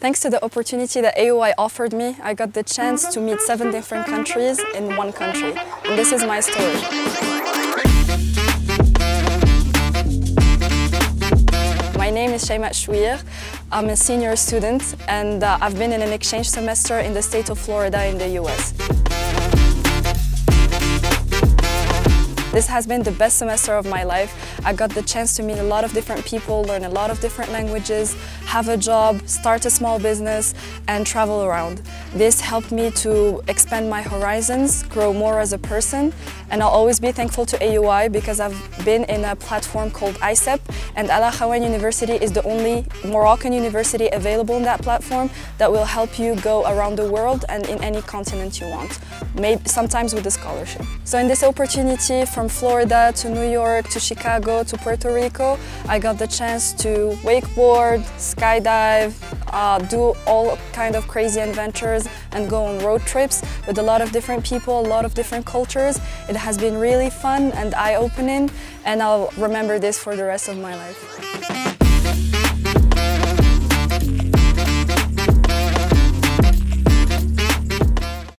Thanks to the opportunity that AUI offered me, I got the chance to meet seven different countries in one country. And this is my story. My name is Shaimat Chouir. I'm a senior student and uh, I've been in an exchange semester in the state of Florida in the US. This has been the best semester of my life. I got the chance to meet a lot of different people, learn a lot of different languages, have a job, start a small business, and travel around. This helped me to expand my horizons, grow more as a person, and I'll always be thankful to AUI because I've been in a platform called ISEP, and Al Akhawayn University is the only Moroccan university available in that platform that will help you go around the world and in any continent you want, maybe sometimes with a scholarship. So in this opportunity, from Florida to New York to Chicago to Puerto Rico, I got the chance to wakeboard, skydive, uh, do all kind of crazy adventures and go on road trips with a lot of different people, a lot of different cultures. It has been really fun and eye-opening and I'll remember this for the rest of my life.